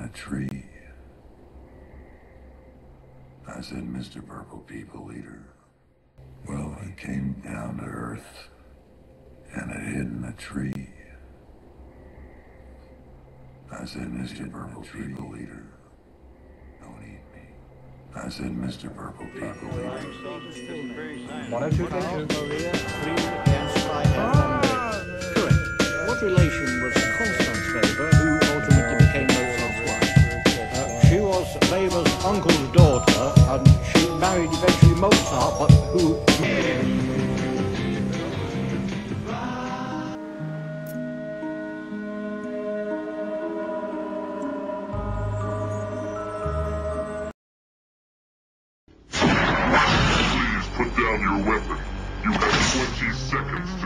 a tree. I said, Mr. Purple People Eater. Well, it came down to earth, and it hid in a tree. I said, Mr. Purple People Eater, don't eat me. I said, Mr. Purple People Eater. One two occasions. uncle's daughter, and she married eventually Mozart, but who... Please put down your weapon. You have 20 seconds